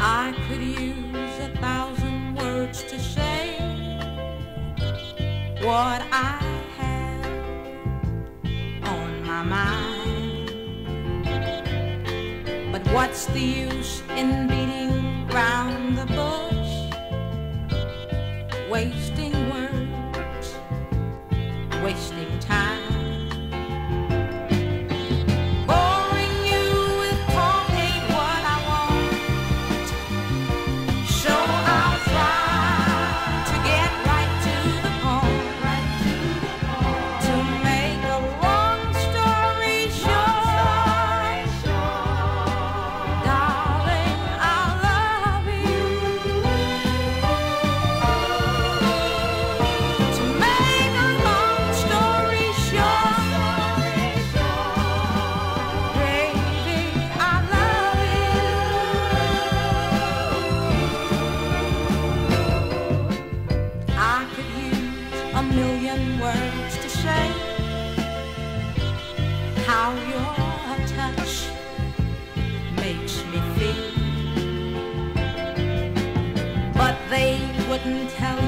I could use a thousand words to say what I have on my mind. But what's the use in beating round the bush, wasting words, wasting million words to say. How your touch makes me feel, but they wouldn't tell